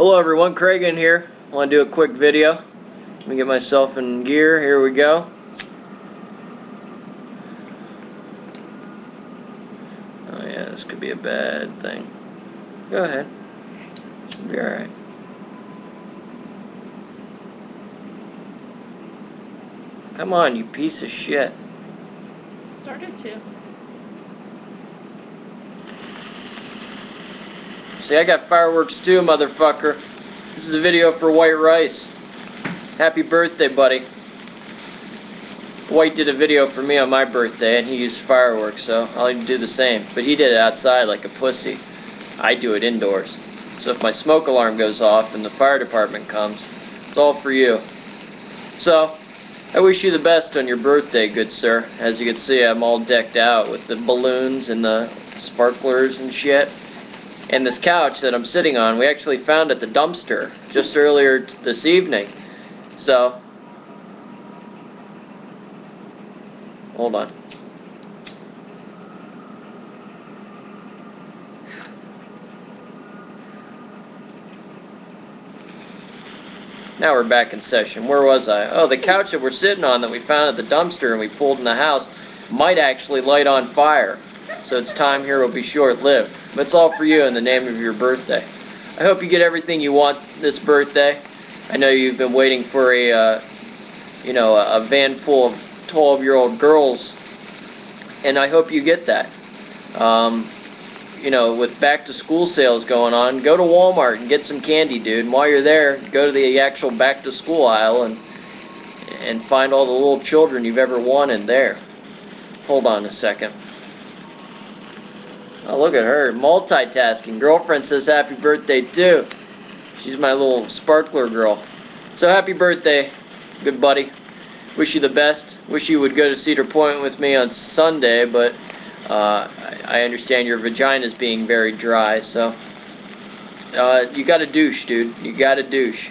Hello everyone, Cregan here. I Want to do a quick video. Let me get myself in gear. Here we go. Oh yeah, this could be a bad thing. Go ahead. It'll be alright. Come on, you piece of shit. Started to. See, I got fireworks too, motherfucker. This is a video for White Rice. Happy birthday, buddy. White did a video for me on my birthday, and he used fireworks, so I'll do the same. But he did it outside like a pussy. I do it indoors. So if my smoke alarm goes off and the fire department comes, it's all for you. So, I wish you the best on your birthday, good sir. As you can see, I'm all decked out with the balloons and the sparklers and shit. And this couch that I'm sitting on, we actually found at the dumpster just earlier this evening. So, hold on. Now we're back in session. Where was I? Oh, the couch that we're sitting on that we found at the dumpster and we pulled in the house might actually light on fire. So its time here will be short-lived. But it's all for you in the name of your birthday. I hope you get everything you want this birthday. I know you've been waiting for a, uh, you know, a, van full of 12-year-old girls, and I hope you get that. Um, you know, with back to school sales going on, go to Walmart and get some candy, dude. And while you're there, go to the actual back to school aisle and and find all the little children you've ever wanted there. Hold on a second. Oh, look at her multitasking. Girlfriend says happy birthday too. She's my little sparkler girl. So happy birthday, good buddy. Wish you the best. Wish you would go to Cedar Point with me on Sunday, but uh, I understand your vagina is being very dry, so uh, you got to douche, dude. You got to douche.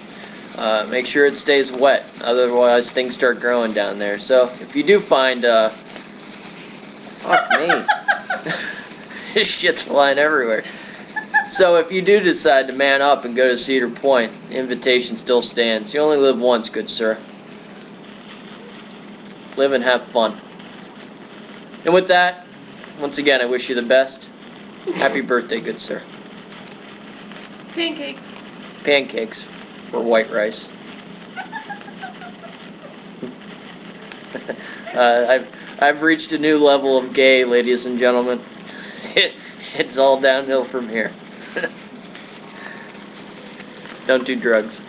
Uh, make sure it stays wet, otherwise things start growing down there. So if you do find, uh, fuck me, this shit's flying everywhere. So if you do decide to man up and go to Cedar Point, invitation still stands. You only live once, good sir. Live and have fun. And with that, once again, I wish you the best. Happy birthday, good sir. Pancakes. Pancakes for white rice. uh, I've I've reached a new level of gay, ladies and gentlemen. It, it's all downhill from here. Don't do drugs.